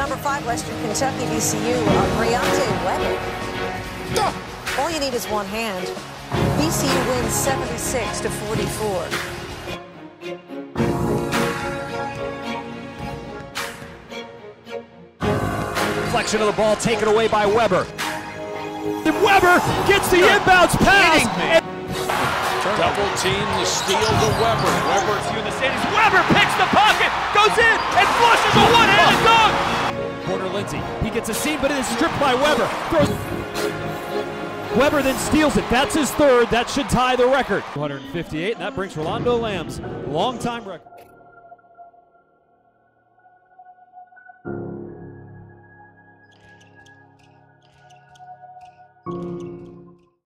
Number five, Western Kentucky, VCU, uh, Briante Weber. All you need is one hand. VCU wins 76 to 44. Deflection of the ball taken away by Weber. And Weber gets the inbounds pass. And Double team the steal to Weber. Weber in. Weber Lindsay, he gets a seam, but it is stripped by Weber. Throws. Weber then steals it. That's his third. That should tie the record. 258, and that brings Rolando Lamb's longtime record.